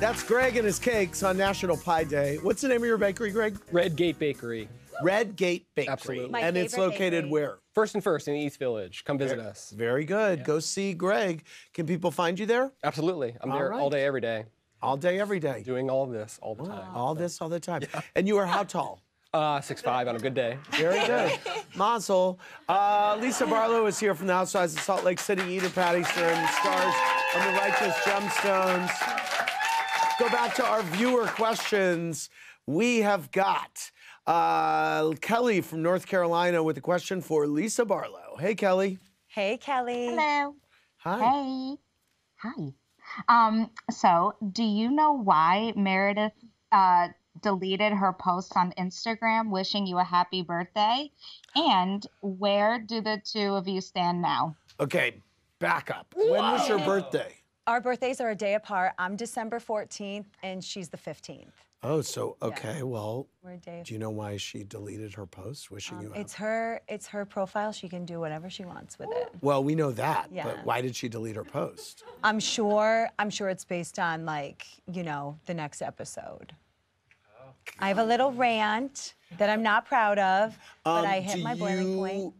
That's Greg and his cakes on National Pie Day. What's the name of your bakery, Greg? Red Gate Bakery. Red Gate Bakery. Absolutely. My and it's located bakery. where? First and first in the East Village. Come visit us. Very good. Go see Greg. Can people find you there? Absolutely. I'm All there right. all day, every day, All day, every day. doing all this all the time. All this, all the time. And you are how tall? Uh, six five on a good day. Very good. Mazel. Uh, Lisa Barlow is here from the Housewives of Salt Lake City. Edi Patterson stars on the Righteous Gemstones. Go back to our viewer questions. We have got uh, Kelly from North Carolina with a question for Lisa Barlow. Hey, Kelly. Hey, Kelly. Hello. Hi. Hey. Hi. Um, so do you know why Meredith uh, deleted her post on Instagram wishing you a happy birthday? And where do the two of you stand now? Okay, back up. When was your birthday? Our birthdays are a day apart. I'm December 14th, and she's the 15th. Oh, so okay. Well, We're day. do you know why she deleted her post wishing you? It's happy- her. It's her profile. She can do whatever she wants with it. Well, we know that, Yeah. but why did she delete her post? I'm sure. I'm sure it's based on like you know the next episode. Oh. I have a little rant that I'm not proud of, but I Um, hit my boiling point.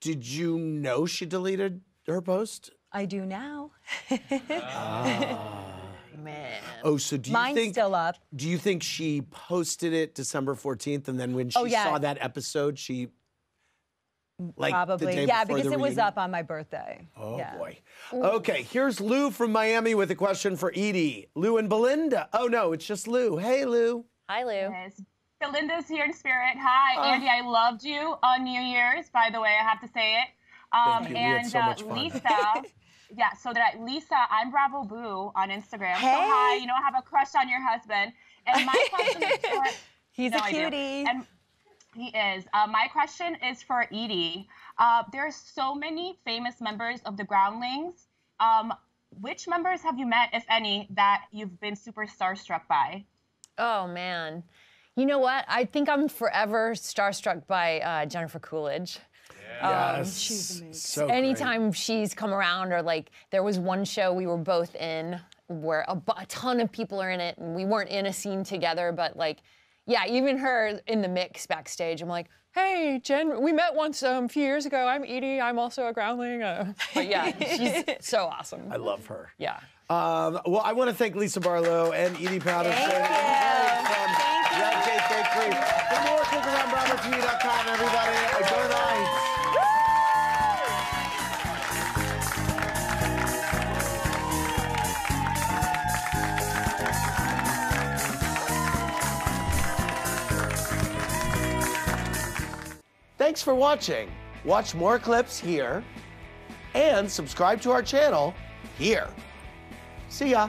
Did you know she deleted her post? I do now. Ah. Man. Oh, so do you Mine's think? still up. Do you think she posted it December fourteenth, and then when oh, she Oh, yeah. saw that episode, she like the Probably. day Yeah, because the it was up on my birthday. Oh yeah. boy. Okay, here's Lou from Miami with a question for Edi. Lou and Belinda. Oh no, it's just Lou. Hey, Lou. Hi, Lou. Yes. Belinda's here in spirit. Hi, Andy. I loved you on New Year's. By the way, I have to say it. Um, Thank you. We had and so uh, much fun. Lisa. yeah. So that Lisa, I'm Bravo Boo on Instagram. So Hey. hi. You know, I have a crush on your husband. And my question is for. He's No, a I do. cutie. And he is. Uh, my question is for Edi. Uh, there are so many famous members of the Groundlings. Um, which members have you met, if any, that you've been super starstruck by? Oh man. You know what? I think I'm forever starstruck by uh, Jennifer Coolidge. Yes. she's amazing. So great. Anytime she's come around, or like there was one show we were both in where a, bu- a ton of people are in it, and we weren't in a scene together, but like, yeah, even her in the mix backstage, I'm like, hey, Jen, we met once um, a few years ago. I'm Edi. I'm also a groundling. Uh, but yeah, she's so awesome. I love her. Yeah. Um, well, I want to thank Lisa Barlow and Edi Patterson and Greg from Red Gate Bakery. For more, click around BravoTV.com, everybody. Thanks for watching. Watch more clips here and subscribe to our channel here. See ya.